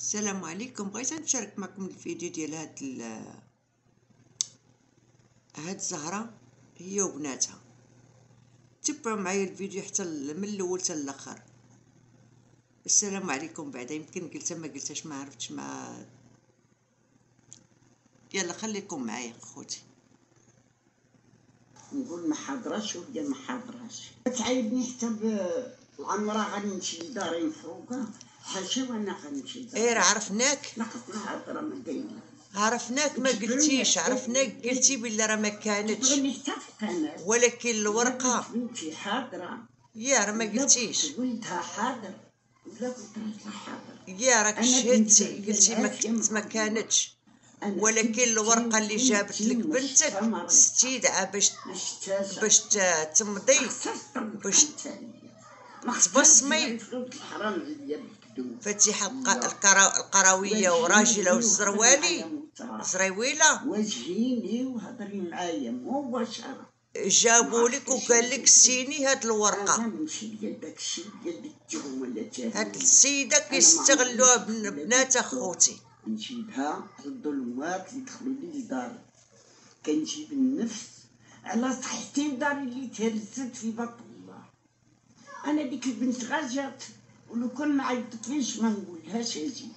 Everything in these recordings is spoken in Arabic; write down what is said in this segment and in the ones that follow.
السلام عليكم. بغيت نشارك معكم الفيديو ديال هاد ال هاد الزهرة هي وبناتها. تبعوا معايا الفيديو حتى من الأول حتى الأخر. السلام عليكم. بعدا يمكن قلتها ما قلتهاش ما عرفتش ما يلا خليكم معايا خوتي. نقول ما حاضراش وهي ما حاضراش تعيبني حتى بالعمرة غنمشي لداري مفروقة حاشا وأنا غنمشي إيه راه عرفناك. ما عرفناك ما قلتيش عرفناك. قلتي بلي راه ما كانتش. ولكن الورقة. بنتي حاضرة. يا راه ما قلتيش. ولدها حاضر يا راك شهدتي قلتي ما ما كانتش. ولكن كنت الورقة اللي جابت لك بنتك. استدعى باش. باش تمضي. باش تبصمي. الفلوس الحرام عليا بالكذوب فاتحة الق- القرا- القراوية وراجلها والزروالي. زريويلة واجهيني وهضري معايا مباشرة جابوا لك وقال لك سيني هاد جاهل هاد السيدة كيستغلوها بن- بنات أخوتي. نجيبها على الظلمات اللي دخلوا لي لداري كنجيب النفس على صحتي وداري اللي تهرست في بطن الله. أنا ديك البنت غير جات ولو كان ما عيطتليش ما نقولهاش أجي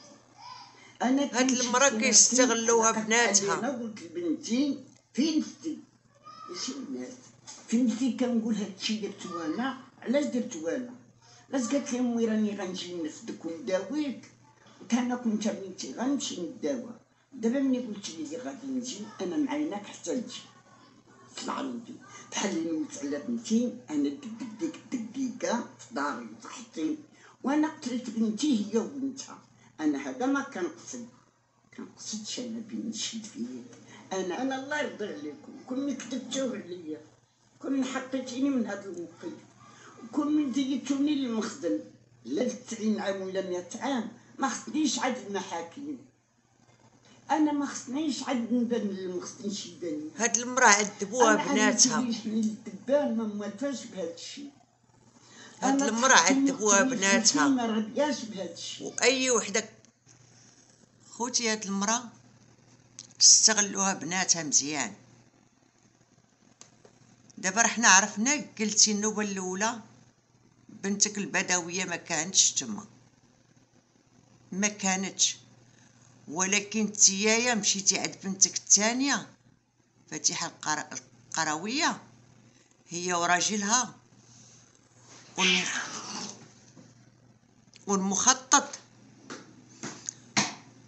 أنا هاد المرا كيستغلوها بناتها. أنا قلت لبنتي فين فتي ماشي الناس فهمتي كنقول هادشي درتو أنا علاش درتو أنا لاش قالت لي أمي راني غنجي نفدك ونداويك؟ أنا كنت بنتي غنمشي نداوى. دابا ملي قلت لي غادي نجي أنا معيناك حتى تجي طلع عندي بحال اللي نمت على بنتي أنا دك دك دقيقة في داري تحتي وأنا قتلت بنتي هي وبنتها أنا هذا ما كنقصد. كنقصدش أنا بنشد فيك أنا أنا الله يرضي عليكم. كون كذبتوا عليا. كون حطيتيني من هذا الموقف. وكون من ديتوني للمخزن. لا 90 عام ولا 100 عام. ما خصنيش عاد المحاكم. أنا ما خصنيش عاد نبان للمخزن شي بني هاد المرا عذبوها بناتها. الدبان ما موالفاش بهذا الشيء هاد تحكي عذبوها مخي بناتها. ما رضياش بهذا الشيء وأي وحدة خوتي هاد المرا تستغلوها بناتها مزيان دابا راه حنا عرفنا قلتي النوبة الأولى بنتك البدوية ما كانتش تما ما كانتش ولكن تيايا مشيتي عند بنتك الثانية فاتحة القرا- القرويه هي وراجلها. والمخطط.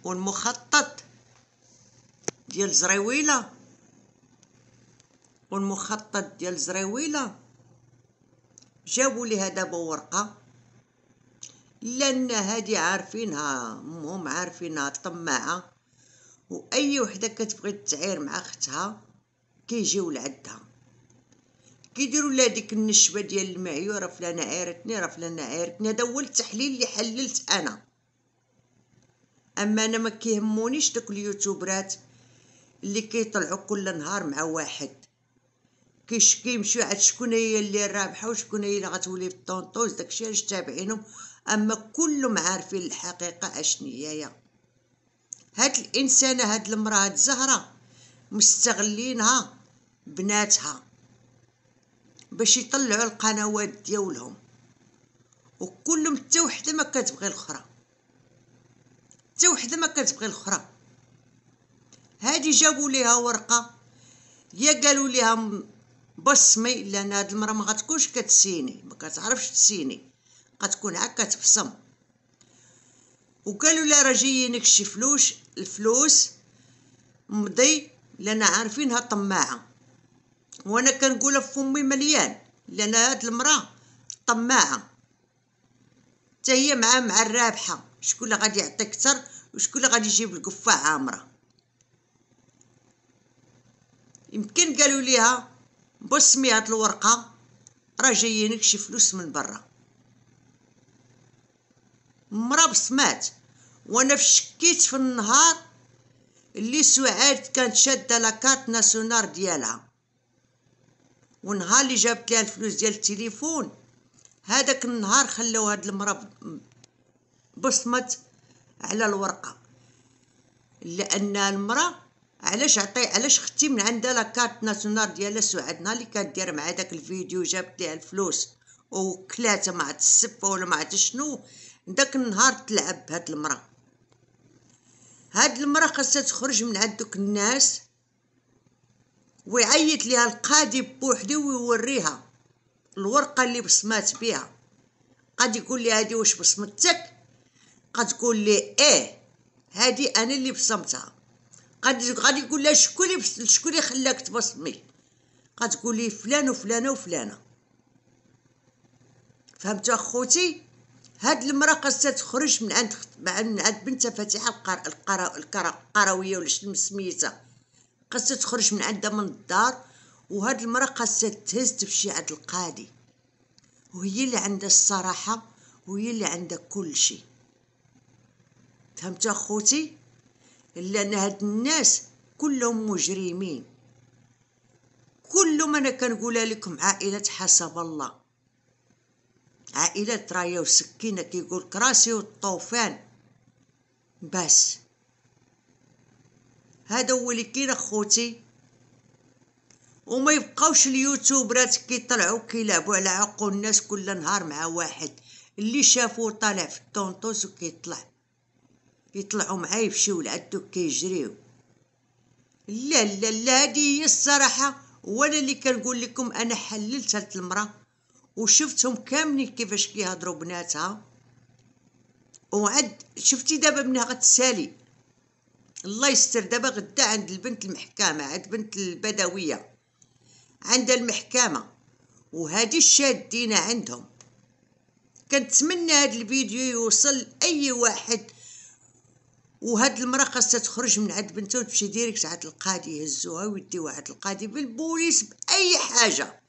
والمخطط. ديال زريويلة. والمخطط ديال زريويلة. جابوا ليها دابا ورقة. لأن هادي عارفينها هم عارفينها طماعة. وأي وحدة كتبغي تتعير مع أختها كيجيو لعندها كيديروا لها ديك النشبه ديال المعيور راه فلانة عيرتني راه فلانة عيرتني هذا هو التحليل اللي حللت أنا. أما أنا ما كيهمونيش دوك اليوتيوبرات اللي كيطلعوا كل نهار مع واحد. كيش كيمشيو عاد شكون هي اللي رابحة وشكون هي اللي غتولي في الطونطوز داكشي علاش تابعينهم. أما كلهم عارفين الحقيقة اشني هي هاد الإنسانة هاد المرأة هاد زهره مستغلينها بناتها. باش يطلعوا القنوات ديالهم. وكلهم حتى وحدة ما كتبغي الأخرى. حتى وحدة ما كتبغي الأخرى. هادي جابوا ليها ورقة. يا قالوا ليها بصمي لأن هاد المرأة ما غتكونش كتسيني. ما كتعرفش تسيني. غتكون عا كتبصم وقالوا لها راه جايينك شي فلوس الفلوس. مضي لأن عارفينها طماعة. وأنا كنقولها فمي مليان لأن هاد المرأة طماعة. حتى هي مع مع الرابحة. شكون اللي غادي يعطي أكثر وشكون اللي غادي يجيب القفاه عامرة؟ يمكن قالوا ليها بصمي هاد الورقة راه جايينك شي فلوس من برا. مرا بصمات وأنا شكيت في النهار اللي سعاد كانت شادة لاكارت ناسيونال ديالها. ونهار اللي جابت لها الفلوس ديال التليفون. هذاك النهار خلاو هاد المرا ب- بصمت على الورقة. لأن المراه علاش عطي علاش ختي من عندها لا كارت ناسيونال ديالها سعاد؟ اللي كانت داير مع داك الفيديو جابت ليها الفلوس وكلاتها ما عرفت السفه ولا ما عرفت شنو داك النهار تلعب بهاد المراه هاد المراه خاصها تخرج من عند دوك الناس ويعيط ليها القاضي بوحدو ويوريها الورقة اللي بصمات بها قد يقول لي هادي واش بصمتك قد تقول لي إيه هادي أنا اللي بصمتها قد غادي يقول لها شكون شكون اللي خلاك تبصمي قد تقول لي فلان وفلانة وفلانة. فهمت أخوتي؟ هاد المرأة خاصها تخرج من عند من عند بنتها فاتحة. القرويه ولا شنو سميتها؟ خاصها تخرج من عندها من الدار وهاد المرأة خاصها تهز تمشي عند القاضي وهي اللي عندها الصراحة وهي اللي عندها كل شيء فهمت أخوتي؟ لأن هاد الناس كلهم مجرمين. كلهم أنا كنقولها لكم عائلة حسب الله. عائلة راية وسكينة كيقول كراسي والطوفان. بس. هذا هو اللي كاين اخوتي. وما يبقاوش اليوتيوبرات كيطلعوا كيلعبوا على عقول الناس كل نهار مع واحد. اللي شافوه طالع في الطونطوس وكيطلع. يطلعوا معاه يمشيو لعدو كيجريو. لا لا لا هذه هي الصراحة. وأنا اللي كنقول لكم أنا حللت هاد المرأة. وشفتهم كاملين كيفاش كيهضروا بناتها. وعد شفتي دابا منها غتسالي. الله يستر. دابا غدا عند البنت المحكمة عند بنت البدوية. عند المحكمة. وهادي الشادين عندهم. كنتمنى هاد الفيديو يوصل أي واحد. وهاد المرأة خاصها تخرج من عند بنته وتمشي ديريكت عند القاضي يهزوها ويديوها عند القاضي بالبوليس بأي حاجة.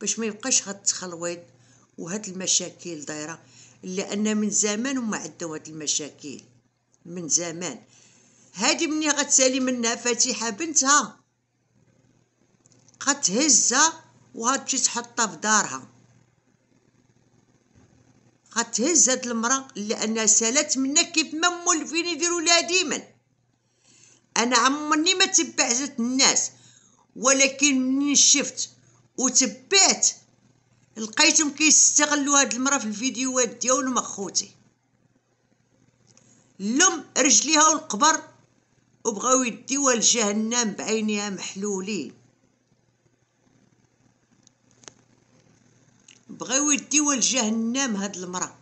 باش ما يبقاش هاد التخلويض وهاد المشاكل دايرة. لأن من زمان هما عندهم هاد المشاكل. من زمان. هادي مني غتسالي منها فاتحة بنتها. غتهزها وغتمشي تحطها في دارها. غتهز هاد المرأة لأنها سالات منا كيف ما مولفين يديروا لها ديما. أنا عمرني ما تبعت الناس ولكن منين شفت وتبعت لقيتهم كيستغلوا هاد المرأة في الفيديوهات ديالهم أخوتي. لم رجليها والقبر وبغاو يديوها لجهنم بعينيها محلولين. بغاو يديوها لجهنم هاد المرأة.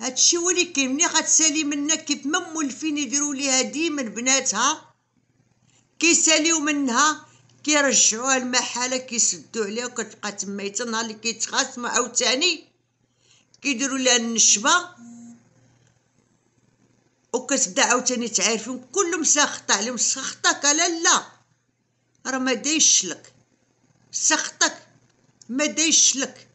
هادشي هو اللي كاين. ملي غتسالي منا كيف ما مولفين يديروا ليها ديما بناتها كيساليو منها كيرجعوها المحالة كيسدو عليها وكتبقى تميتة. نهار اللي كيتخاصمو عاوتاني كيديروا لها النشبة. وكتبدا عاوتاني تعارفهم كلهم ساخطة عليهم. سخطك لا لا راه ما دايش لك. سخطك ما دايش لك.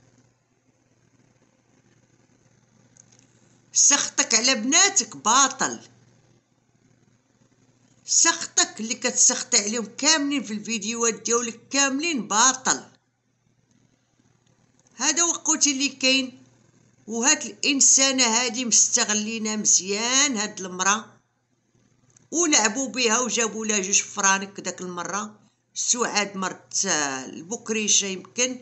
سخطك على بناتك باطل. سخطك اللي كتسخطي عليهم كاملين في الفيديوهات ديالك كاملين باطل. هذا وقوتي اللي كاين. وهاد الإنسانة هادي مستغلينها مزيان هاد المرأة. ولعبوا بها وجابوا لها جوج فرانك داك المرة. سعاد مرت البكريشة يمكن.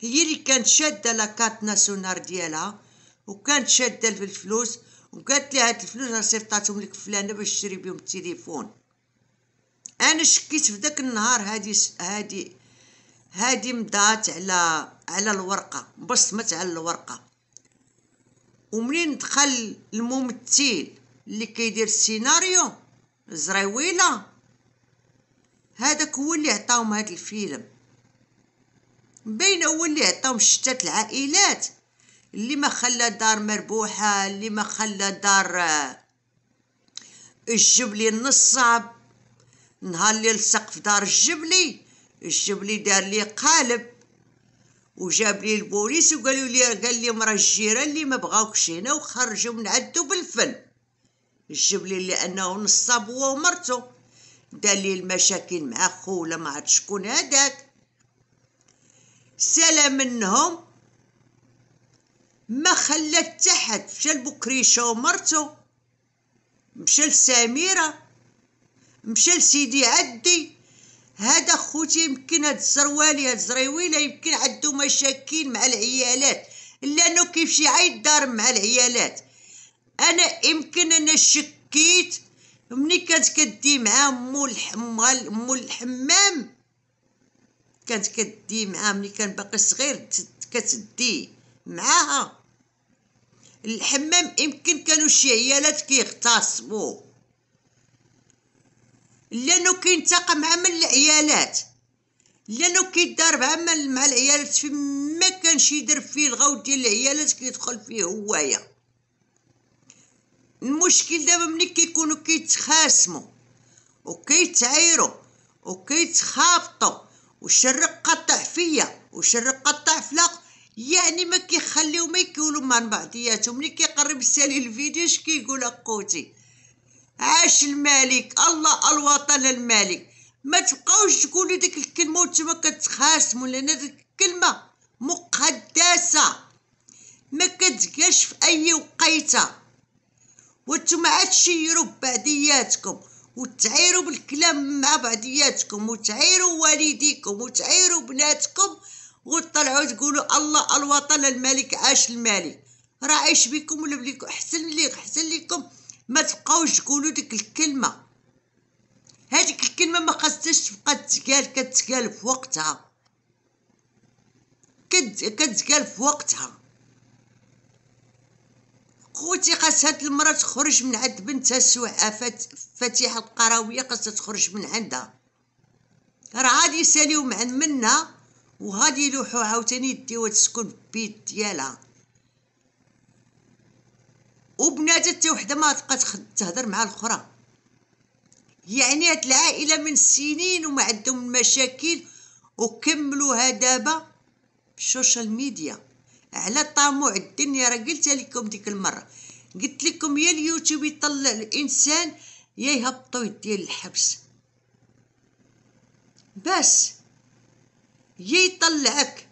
هي اللي كانت شادة لاكارت ناسيونال ديالها وكانت شادة في الفلوس وقالت لي هاد الفلوس راه صيفطاتهم لك فلانة باش تشري بهم التليفون. أنا شكيت في داك النهار هادي هادي هادي مضات على على الورقة بصمت على الورقة. ومنين دخل الممثل اللي كيدير السيناريو؟ زريويله هذاك هو اللي عطاهم هاد الفيلم. باين هو اللي عطاهم شتات العائلات اللي ما خلى دار مربوحة اللي ما خلى دار الجبلي النصاب. نهار اللي لصق في دار الجبلي الجبلي دار لي قالب. وجاب لي البوليس وقالوا لي قال لي مرا الجيران اللي ما بغاوكش هنا وخرجوا من عدو بالفن. الجبلي لأنه نصاب هو ومرتو دار لي المشاكل مع خو ولا ما عرفت شكون هذاك. سلام منهم. ما خلات تحت مشى لبكريشة ومرتو مشى لسميرة. مشى لسيدي عدي. هذا خوتي يمكن هاد الزروالي هاد الزريويلة يمكن عندو مشاكل مع العيالات. لأنه كيفاش يعيد دار مع العيالات. أنا يمكن أنا شكيت ملي كانت كدي مع مو مو الحمام. كانت كدي معاه ملي كان باقي صغير كتدي معاها. الحمام يمكن كانوا شي عيالات كيغتصبوا لأنه كينتقى مع من العيالات. لأنه كيدار مع مع العيالات فما كانش يدير فيه الغوت ديال العيالات كيدخل فيه هوايه المشكل دابا ملي كيكونوا كيتخاسموا وكيتعايروا وكيتخافطوا والشرق قطع فيا والشرق قطع فلاق يعني ما كيخليو ما يكولوا مع بعضياتهم. ملي كيقرب السالي الفيديو اش كيقول أخوتي؟ عاش الملك؟ الله الوطن الملك. ما تبقاوش تقولوا ديك الكلمة وانتما كتخاسموا لأن ديك الكلمة مقدسة. ما كتقالش في أي وقيتة. وأنتم عاد تشيروا ببعضياتكم وتعيروا بالكلام مع بعضياتكم وتعيروا والديكم وتعيروا بناتكم وتطلعوا تقولوا الله الوطن الملك عاش الملك. راه عايش بكم ولا بليكم؟ احسن لي احسن لكم ما تبقاوش تقولوا ديك الكلمة. هذيك الكلمة ما خاصهاش تبقى تقال كتقال في وقتها. كتقال في وقتها. خوتي خاص هاد المرا تخرج من عند بنتها السوعة فات فاتحة القراوية خاصها تخرج من عندها. راه غادي يساليو مع منا وغادي يلوحو عاوتاني يديوها تسكن في البيت ديالها. وبناتها حتى وحده ما تبقى تهضر مع الاخرى. يعني هاد العائلة من سنين وما عندهم مشاكل وكملوها دابا ال social media. على طموع الدنيا راه قلتها لكم ديك المرة. قلت لكم يا اليوتيوب يطلع الإنسان يا يهبطو ديال الحبس بس يا يطلعك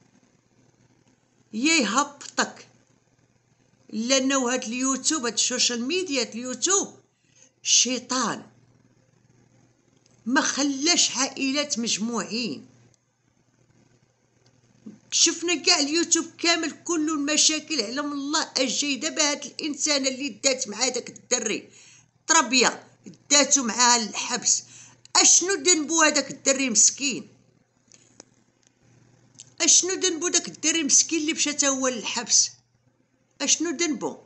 يا يهبطك. لأنه هاد اليوتيوب هاد ال social media هاد اليوتيوب شيطان. ما خلاش عائلات مجموعين. شفنا كاع اليوتيوب كامل كله المشاكل على الله أجي دابا هاد الإنسان اللي دات مع داك الدري تربيه داتو معاه الحبس. أشنو ذنبو هذاك الدري مسكين؟ أشنو ذنبو داك الدري مسكين اللي مشى هو للحبس؟ أشنو ذنبو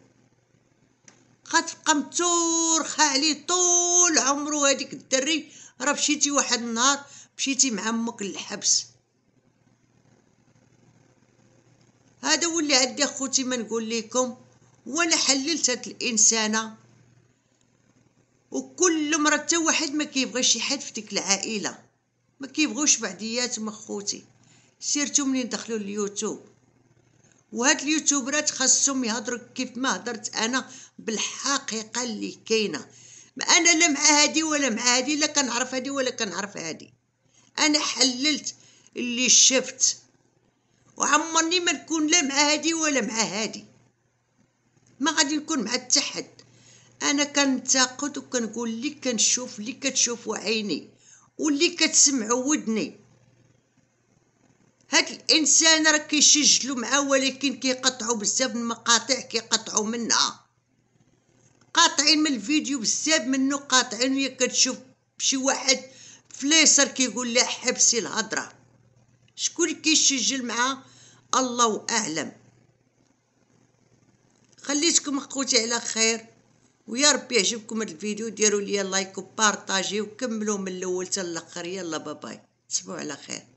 غتبقى متورخة عليه طول عمرو هذيك الدري راه مشيتي واحد النهار مشيتي مع أمك للحبس. هذا هو اللي عندي أخوتي ما نقول لكم وأنا حللت هاد الإنسانة. وكل مرة حتى واحد ما كيبغيش يحد في ديك العائلة. ما كيبغوش بعدياتهم أخوتي. سيرتو منين دخلوا اليوتيوب؟ وهاد اليوتيوبرات خاصهم يهضروا كيف ما هضرت أنا بالحقيقة اللي كاينة. أنا لا مع هادي ولا مع هادي لا كنعرف هادي ولا كنعرف هادي. أنا حللت اللي شفت. وعمرني ما نكون لا مع هادي ولا مع هادي. ما غادي نكون مع التحد. أنا كنتقد وكنقول لك كنشوف اللي كتشوفوا عيني واللي كتسمعوا ودني. هاد الإنسان راه كيسجلوا معاه ولكن كيقطعوا بزاف المقاطع كيقطعوا منها. قاطعين من الفيديو بزاف منه قاطعين ويا كتشوف شي واحد فليسر كيقول لا حبسي الهضرة. شكون كيسجل معاه الله أعلم. خليتكم اخوتي على خير ويا ربي يعجبكم هذا الفيديو ديروا لي like و partagez وكملوا من الأول حتى الآخر يلا bye. تصبحوا على خير.